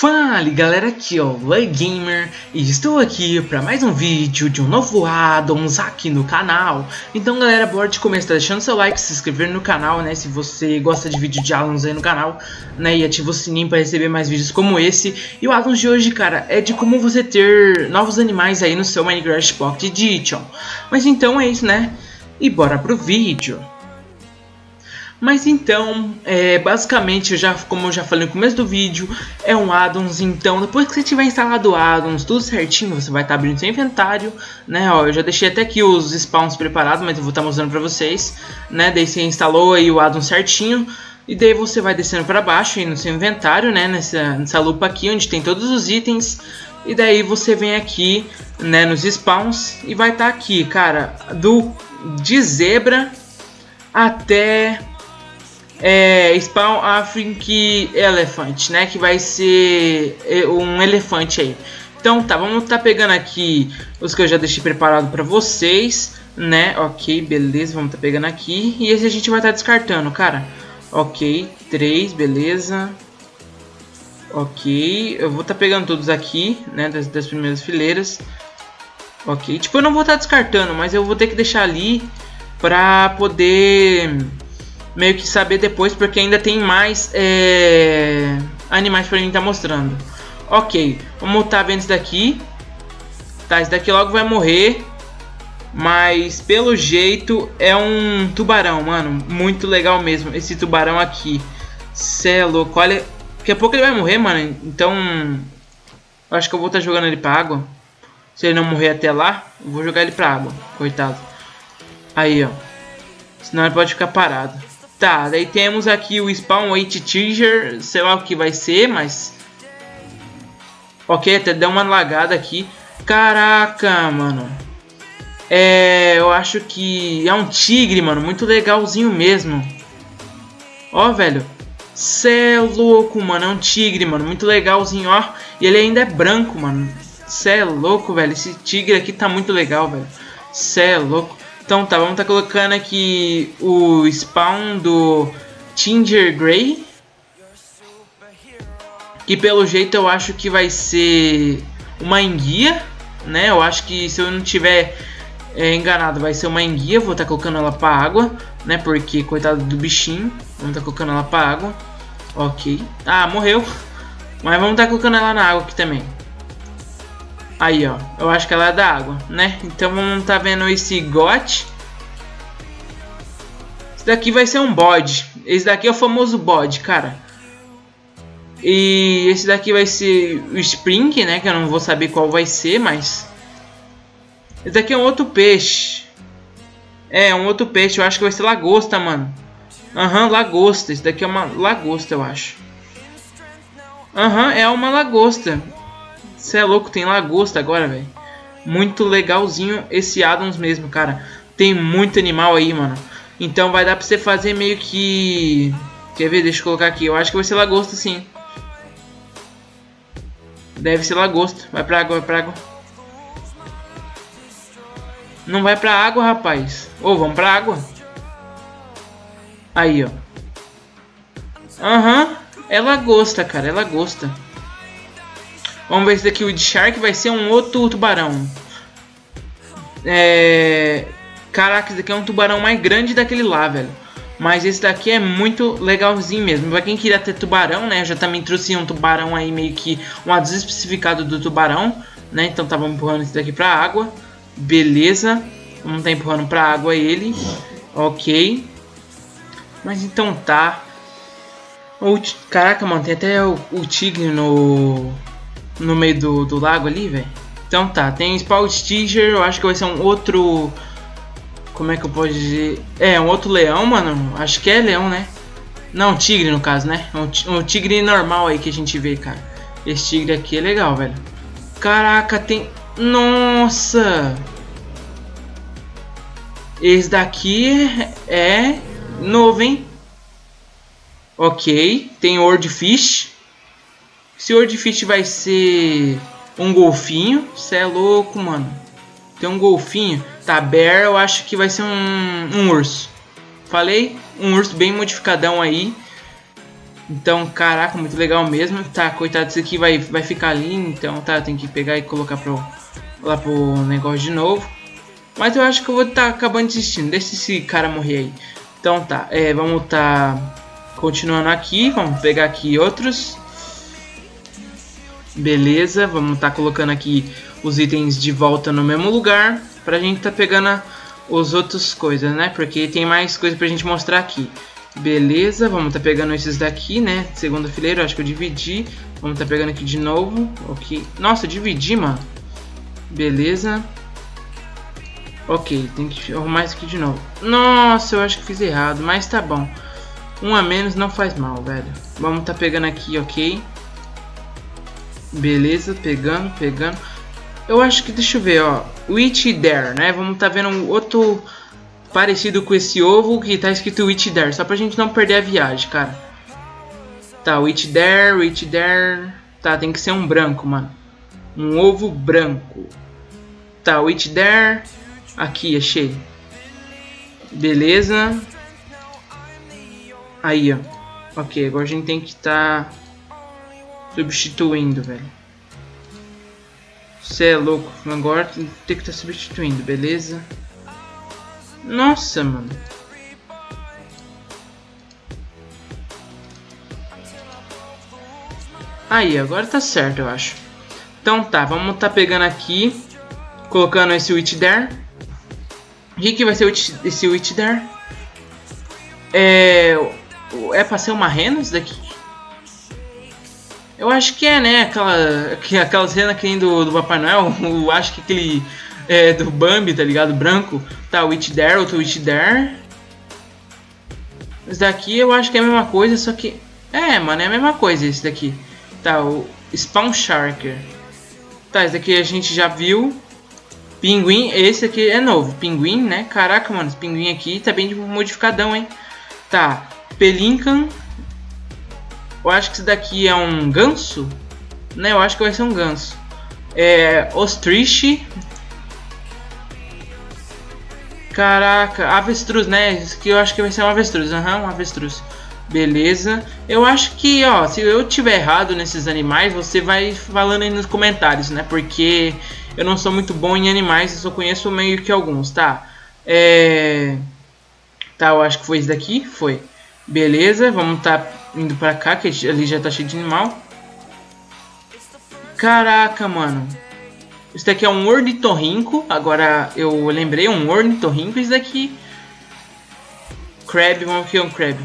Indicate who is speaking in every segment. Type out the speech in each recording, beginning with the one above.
Speaker 1: Fala galera, aqui ó, o Gamer e estou aqui para mais um vídeo de um novo addons aqui no canal. Então galera, bora de começar deixando seu like, se inscrever no canal, né, se você gosta de vídeo de addons aí no canal, né, e ativa o sininho para receber mais vídeos como esse. E o addons de hoje, cara, é de como você ter novos animais aí no seu Minecraft Pocket Edition. Mas então é isso, né, e bora pro vídeo. Mas então, é, basicamente, já, como eu já falei no começo do vídeo, é um addons, então depois que você tiver instalado o addons, tudo certinho, você vai estar tá abrindo seu inventário, né, ó, eu já deixei até aqui os spawns preparados, mas eu vou estar tá mostrando pra vocês, né, daí você instalou aí o addon certinho, e daí você vai descendo para baixo aí no seu inventário, né, nessa, nessa lupa aqui, onde tem todos os itens, e daí você vem aqui, né, nos spawns, e vai estar tá aqui, cara, do de até é, Spawn African Elephant, né? Que vai ser é, um elefante aí. Então tá, vamos tá pegando aqui os que eu já deixei preparado para vocês, né? Ok, beleza, vamos tá pegando aqui. E esse a gente vai tá descartando, cara. Ok, três, beleza. Ok, eu vou tá pegando todos aqui, né? Das, das primeiras fileiras. Ok, tipo, eu não vou tá descartando, mas eu vou ter que deixar ali pra poder meio que saber depois, porque ainda tem mais é, animais para mim estar tá mostrando. Ok, vamos estar tá vendo isso daqui. Tá, esse daqui logo vai morrer. Mas pelo jeito é um tubarão, mano. Muito legal mesmo. Esse tubarão aqui. Cê é louco. Olha. Daqui a pouco ele vai morrer, mano. Então. Eu acho que eu vou estar tá jogando ele pra água. Se ele não morrer até lá, eu vou jogar ele pra água. Coitado. Aí, ó. Senão ele pode ficar parado. Tá, daí temos aqui o Spawn 8 Tiger, sei lá o que vai ser, mas... Ok, até deu uma lagada aqui. Caraca, mano. É, eu acho que é um tigre, mano, muito legalzinho mesmo. Ó, velho. Cê é louco, mano, é um tigre, mano, muito legalzinho, ó. E ele ainda é branco, mano. Cê é louco, velho. Esse tigre aqui tá muito legal, velho. Cê é louco. Então tá, vamos tá colocando aqui o spawn do Tinger Grey. Que pelo jeito eu acho que vai ser uma enguia, né? Eu acho que se eu não tiver é, enganado vai ser uma enguia. Vou estar tá colocando ela pra água, né? Porque coitado do bichinho. Vamos tá colocando ela pra água. Ok. Ah, morreu. Mas vamos tá colocando ela na água aqui também. Aí, ó. Eu acho que ela é da água, né? Então vamos tá vendo esse gote. Esse daqui vai ser um bode. Esse daqui é o famoso bode, cara. E esse daqui vai ser o Spring, né? Que eu não vou saber qual vai ser, mas... Esse daqui é um outro peixe. É, um outro peixe. Eu acho que vai ser lagosta, mano. Aham, uhum, lagosta. Esse daqui é uma lagosta, eu acho. Aham, uhum, é uma lagosta. Você é louco, tem lagosta agora, velho. Muito legalzinho esse Adams mesmo, cara. Tem muito animal aí, mano. Então vai dar pra você fazer meio que... Quer ver? Deixa eu colocar aqui. Eu acho que vai ser lagosta, sim. Deve ser lagosta. Vai pra água, vai pra água. Não vai pra água, rapaz. Ô, oh, vamos pra água. Aí, ó. Aham. Uhum. É lagosta, cara. É lagosta. Vamos ver se daqui o Shark vai ser um outro tubarão. É... Caraca, esse daqui é um tubarão mais grande daquele lá, velho. Mas esse daqui é muito legalzinho mesmo. Pra quem queria ter tubarão, né? Eu já também trouxe um tubarão aí, meio que um especificado do tubarão, né? Então tava empurrando esse daqui pra água. Beleza. Vamos tá empurrando pra água ele. Ok. Mas então tá. O, caraca, mano, tem até o, o tigre no, no meio do, do lago ali, velho. Então tá, tem Spout Tiger, eu acho que vai ser um outro... Como é que eu posso dizer? É, um outro leão, mano. Acho que é leão, né? Não, tigre no caso, né? Um, tigre normal aí que a gente vê, cara. Esse tigre aqui é legal, velho. Caraca, tem... Nossa! Esse daqui é novo, hein? Ok, tem Fish. De Fish vai ser um golfinho. Você é louco, mano. Tem um golfinho. Tá, Bear eu acho que vai ser um, um urso. Falei? Um urso bem modificadão aí. Então, caraca, muito legal mesmo. Tá, coitado, isso aqui vai, vai ficar ali. Então, tá, tem que pegar e colocar pro, lá pro negócio de novo. Mas eu acho que eu vou estar tá acabando desistindo. Deixa esse cara morrer aí. Então, tá, é, vamos tá continuando aqui. Vamos pegar aqui outros. Beleza, vamos estar tá colocando aqui os itens de volta no mesmo lugar. Pra gente tá pegando a, os outros coisas, né? Porque tem mais coisa pra gente mostrar aqui. Beleza, vamos tá pegando esses daqui, né? Segunda fileira, acho que eu dividi. Vamos tá pegando aqui de novo. Ok. Nossa, dividi, mano. Beleza. Ok, tem que arrumar isso aqui de novo. Nossa, eu acho que fiz errado, mas tá bom. Um a menos não faz mal, velho. Vamos tá pegando aqui, ok. Beleza, pegando, pegando. Eu acho que, deixa eu ver, ó. Witch There, né? Vamos tá vendo um outro parecido com esse ovo que tá escrito Witch There, só pra gente não perder a viagem, cara. Tá, Witch There, Witch There. Tá, tem que ser um branco, mano. Um ovo branco. Tá, Witch There. Aqui, achei. Beleza. Aí, ó. Ok, agora a gente tem que estar tá substituindo, velho. Você é louco. Agora tem que estar tá substituindo, beleza? Nossa, mano. Aí, agora tá certo, eu acho. Então tá, vamos tá pegando aqui, colocando esse Witch There. O que, que vai ser esse Witch There? É, é pra ser uma rena daqui? Eu acho que é, né? Aquela, que, aquela cena que tem do, do Papai Noel. Eu acho que aquele é, do Bambi, tá ligado? Branco. Tá, o It There, outro It There. Esse daqui eu acho que é a mesma coisa, só que... É, mano, é a mesma coisa esse daqui. Tá, o Spawn Sharker. Tá, esse daqui a gente já viu. Pinguim, esse aqui é novo. Pinguim, né? Caraca, mano, esse pinguim aqui tá bem modificadão, hein? Tá, Pelincan. Eu acho que esse daqui é um ganso. Né, eu acho que vai ser um ganso. É, Ostrich. Caraca, avestruz, né? Isso que eu acho que vai ser um avestruz. Aham, uhum, um avestruz. Beleza. Eu acho que, ó, se eu tiver errado nesses animais, você vai falando aí nos comentários, né? Porque eu não sou muito bom em animais, eu só conheço meio que alguns, tá? É... Tá, eu acho que foi esse daqui. Foi. Beleza, vamos tá indo pra cá, que ali já tá cheio de animal. Caraca, mano. Isso daqui é um ornitorrinco. Agora eu lembrei, um ornitorrinco. Isso daqui... Crab, vamos ver é um crab.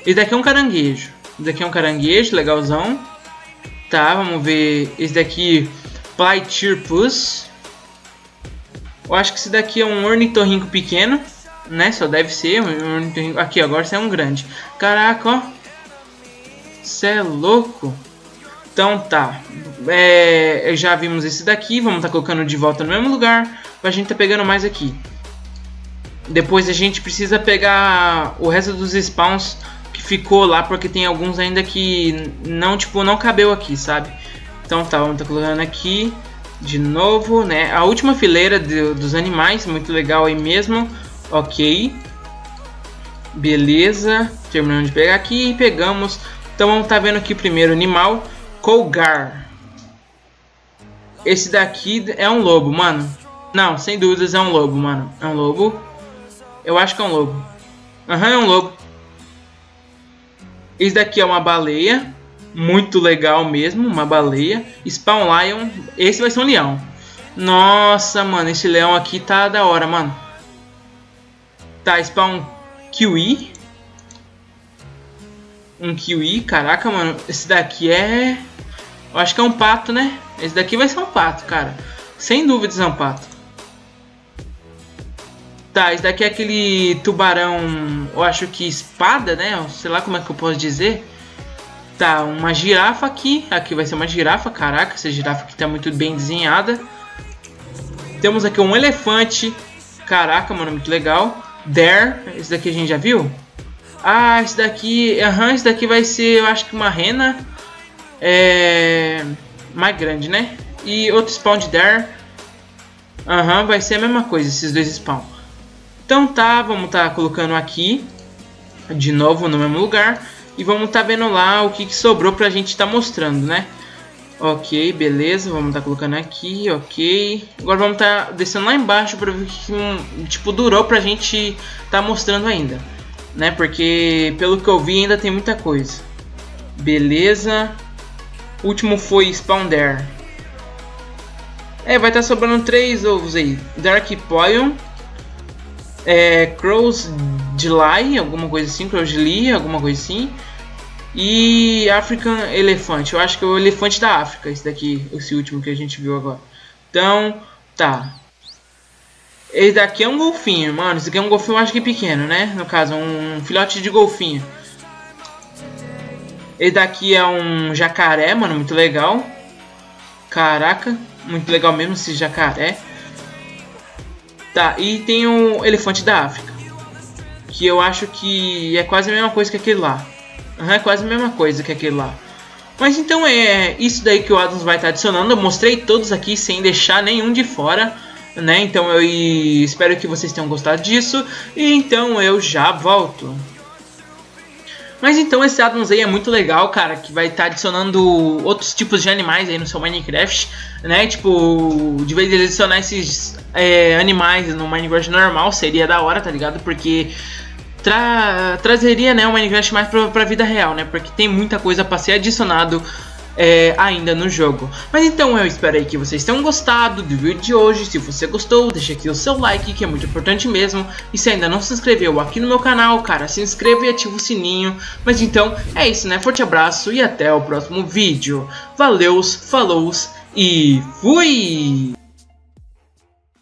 Speaker 1: Esse daqui é um caranguejo. Esse daqui é um caranguejo, legalzão. Tá, vamos ver. Esse daqui, Platypus. Eu acho que esse daqui é um ornitorrinco pequeno, né? Só deve ser um. Aqui, agora você é um grande. Caraca, ó. Você é louco. Então tá. É, já vimos esse daqui. Vamos tá colocando de volta no mesmo lugar. Pra gente tá pegando mais aqui. Depois a gente precisa pegar o resto dos spawns que ficou lá. Porque tem alguns ainda que não, tipo, não cabeu aqui, sabe? Então tá, vamos tá colocando aqui. De novo, né? A última fileira de, dos animais. Muito legal aí mesmo. Ok. Beleza. Terminamos de pegar aqui e pegamos. Então tá vendo aqui primeiro animal. Colgar. Esse daqui é um lobo, mano. Não, sem dúvidas é um lobo, mano. É um lobo. Eu acho que é um lobo. Aham, uhum, é um lobo. Esse daqui é uma baleia. Muito legal mesmo, uma baleia. Spawn Lion. Esse vai ser um leão. Nossa, mano, esse leão aqui tá da hora, mano. Tá, Spawn Kiwi. Um Kiwi, caraca, mano. Esse daqui é... Eu acho que é um pato, né? Esse daqui vai ser um pato, cara. Sem dúvidas é um pato. Tá, esse daqui é aquele tubarão, eu acho que espada, né? Sei lá como é que eu posso dizer. Tá, uma girafa aqui. Aqui vai ser uma girafa, caraca, essa girafa aqui tá muito bem desenhada. Temos aqui um elefante. Caraca, mano, muito legal. There, esse daqui a gente já viu? Ah, esse daqui, aham, esse daqui vai ser, eu acho que uma rena é, mais grande, né? E outro spawn de Dare. Aham, vai ser a mesma coisa, esses dois spawn. Então tá, vamos tá colocando aqui. De novo no mesmo lugar. E vamos tá vendo lá o que, que sobrou pra gente tá mostrando, né? Ok, beleza, vamos estar tá colocando aqui, ok. Agora vamos estar tá descendo lá embaixo para ver o que tipo, durou pra gente tá mostrando ainda. Né, porque pelo que eu vi ainda tem muita coisa. Beleza. O último foi Spawn Dare. É, vai estar tá sobrando três ovos aí. Dark Poyon. É, Crows July, alguma coisa assim. Crows Lee, alguma coisa assim. E African Elephant, eu acho que é o elefante da África, esse daqui, esse último que a gente viu agora. Então, tá. Esse daqui é um golfinho, mano. Esse aqui é um golfinho, acho que pequeno, né? No caso, um filhote de golfinho. Esse daqui é um jacaré, mano, muito legal. Caraca, muito legal mesmo esse jacaré. Tá, e tem o elefante da África. Que eu acho que é quase a mesma coisa que aquele lá. É quase a mesma coisa que aquele lá. Mas então é isso daí que o Adams vai estar adicionando. Eu mostrei todos aqui sem deixar nenhum de fora. Né? Então eu espero que vocês tenham gostado disso. E então eu já volto. Mas então esse Adams aí é muito legal, cara, que vai estar adicionando outros tipos de animais aí no seu Minecraft, né? Tipo, de vez de adicionar esses é, animais no Minecraft normal, seria da hora, tá ligado? Porque tra trazeria né, o Minecraft mais pra, pra vida real, né? Porque tem muita coisa para ser adicionado é, ainda no jogo. Mas então eu espero aí que vocês tenham gostado do vídeo de hoje. Se você gostou, deixa aqui o seu like, que é muito importante mesmo. E se ainda não se inscreveu aqui no meu canal, cara, se inscreva e ativa o sininho. Mas então é isso, né? Forte abraço e até o próximo vídeo. Valeus, falou e fui!